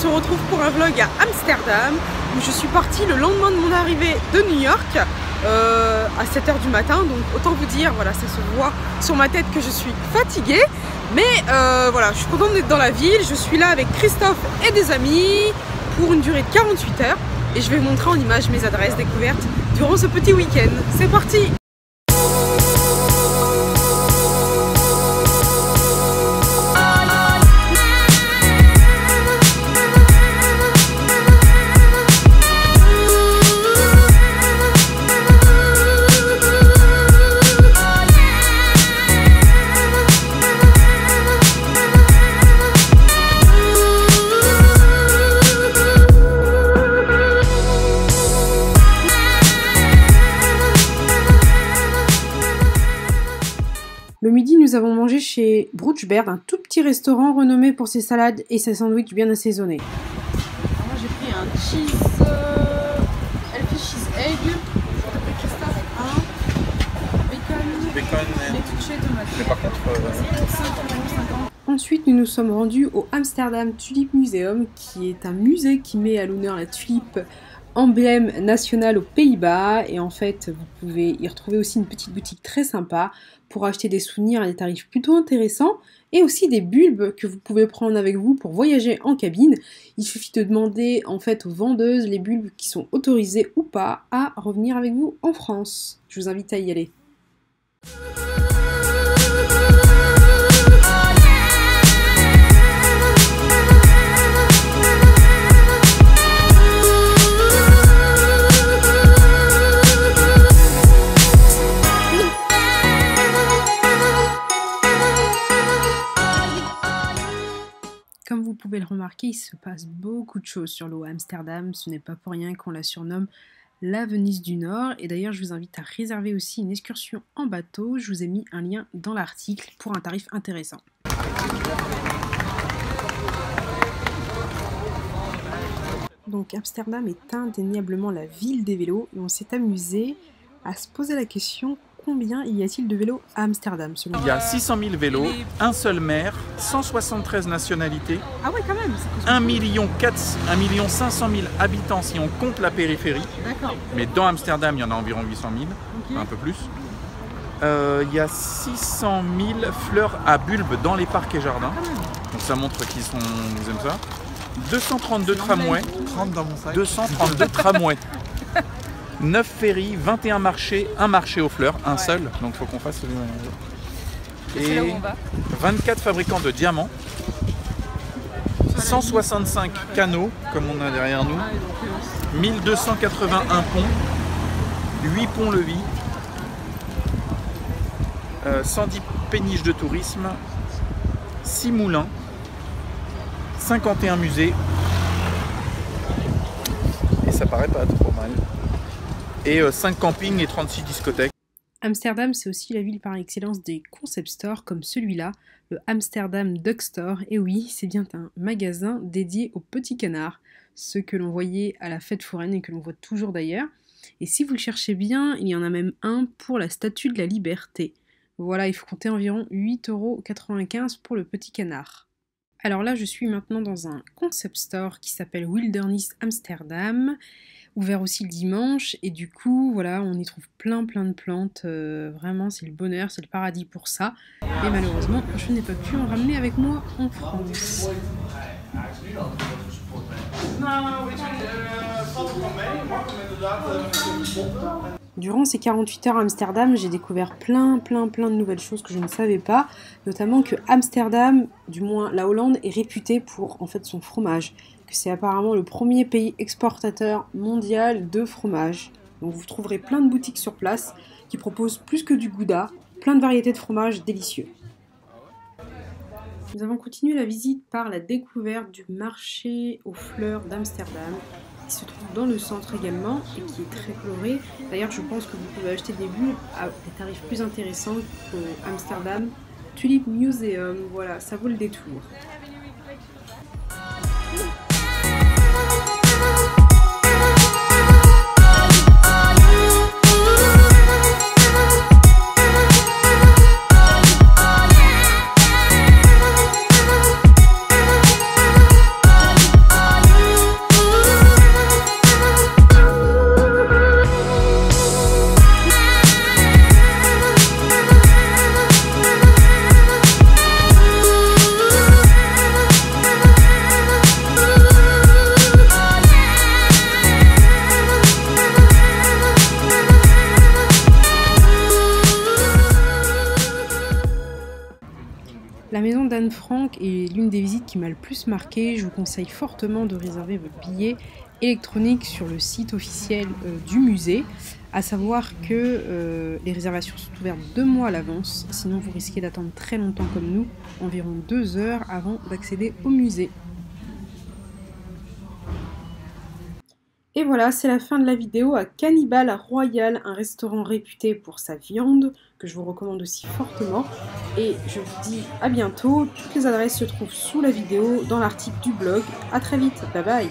se retrouve pour un vlog à Amsterdam où je suis partie le lendemain de mon arrivée de New York euh, à 7h du matin donc autant vous dire voilà ça se voit sur ma tête que je suis fatiguée mais euh, voilà je suis contente d'être dans la ville je suis là avec Christophe et des amis pour une durée de 48 heures et je vais vous montrer en image mes adresses découvertes durant ce petit week-end. C'est parti Le midi, nous avons mangé chez Broochberg, un tout petit restaurant renommé pour ses salades et ses sandwichs bien assaisonnés. Alors moi j'ai pris un cheese, euh, cheese egg, un bacon, Bacon and- lait touché, tomate. Mais par contre, euh, 5,50 Ensuite, nous nous sommes rendus au Amsterdam Tulip Museum, qui est un musée qui met à l'honneur la tulipe emblème national aux Pays-Bas. Et en fait, vous pouvez y retrouver aussi une petite boutique très sympa pour acheter des souvenirs à des tarifs plutôt intéressants et aussi des bulbes que vous pouvez prendre avec vous pour voyager en cabine. Il suffit de demander en fait aux vendeuses les bulbes qui sont autorisés ou pas à revenir avec vous en France. Je vous invite à y aller. Pouvez le remarquer, il se passe beaucoup de choses sur l'eau à Amsterdam. Ce n'est pas pour rien qu'on la surnomme la Venise du Nord. Et d'ailleurs, je vous invite à réserver aussi une excursion en bateau. Je vous ai mis un lien dans l'article pour un tarif intéressant. Donc Amsterdam est indéniablement la ville des vélos et on s'est amusé à se poser la question combien y a-t-il de vélos à Amsterdam selon il y a 600 000 vélos, un seul maire, 173 nationalités, Ah ouais quand même, 1 million, 4, 1 million 500 000 habitants si on compte la périphérie. D'accord. Mais dans Amsterdam, il y en a environ 800 000, un peu plus. Euh, il y a 600 000 fleurs à bulbes dans les parcs et jardins. Donc ça montre qu'ils sont, ils aiment ça. 232 tramways, 30 dans mon sac. 232 tramways. 9 ferries, 21 marchés, un marché aux fleurs, un seul, donc il faut qu'on fasse le Et on va. 24 fabricants de diamants, 165 canaux, comme on a derrière nous, 1281 ponts, 8 ponts-levis, euh, 110 péniches de tourisme, 6 moulins, 51 musées, et ça paraît pas trop mal, et 5 campings et 36 discothèques. Amsterdam, c'est aussi la ville par excellence des concept stores comme celui-là, le Amsterdam Duck Store. Et oui, c'est bien un magasin dédié aux petits canards, ceux que l'on voyait à la fête foraine et que l'on voit toujours d'ailleurs. Et si vous le cherchez bien, il y en a même un pour la statue de la liberté. Voilà, il faut compter environ 8,95€ pour le petit canard. Alors là, je suis maintenant dans un concept store qui s'appelle Wilderness Amsterdam ouvert aussi le dimanche et du coup voilà on y trouve plein plein de plantes euh, vraiment c'est le bonheur c'est le paradis pour ça et malheureusement je n'ai pas pu en ramener avec moi en France Durant ces 48 heures à Amsterdam, j'ai découvert plein, plein, plein de nouvelles choses que je ne savais pas, notamment que Amsterdam, du moins la Hollande, est réputée pour en fait son fromage, que c'est apparemment le premier pays exportateur mondial de fromage. Donc vous trouverez plein de boutiques sur place qui proposent plus que du gouda, plein de variétés de fromages délicieux. Nous avons continué la visite par la découverte du marché aux fleurs d'Amsterdam, qui se trouve dans le centre également et qui est très coloré. D'ailleurs, je pense que vous pouvez acheter des bulles à des tarifs plus intéressants qu'au Amsterdam Tulip Museum. Voilà, ça vaut le détour. La maison d'Anne Frank est l'une des visites qui m'a le plus marqué. Je vous conseille fortement de réserver votre billet électronique sur le site officiel euh, du musée. À savoir que euh, les réservations sont ouvertes deux mois à l'avance, sinon vous risquez d'attendre très longtemps comme nous, environ deux heures avant d'accéder au musée. Et voilà, c'est la fin de la vidéo à Cannibal Royal, un restaurant réputé pour sa viande, que je vous recommande aussi fortement. Et je vous dis à bientôt, toutes les adresses se trouvent sous la vidéo, dans l'article du blog. A très vite, bye bye